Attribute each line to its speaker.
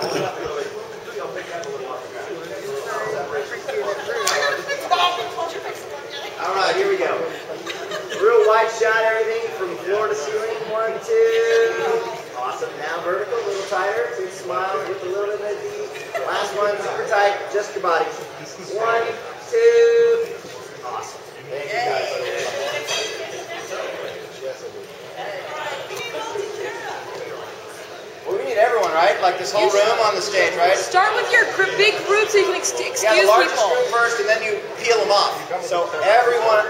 Speaker 1: All right, here we go. Real wide shot, everything from floor to ceiling. One, two. Awesome. Now vertical, a little tighter. Two smiles with a little bit of deep. Last one, super tight, just your body. One, two. everyone, right? Like this whole room on the stage, right?
Speaker 2: Start with your big fruit so you can ex excuse people. Yeah, the largest room
Speaker 1: first, and then you peel them off. So everyone.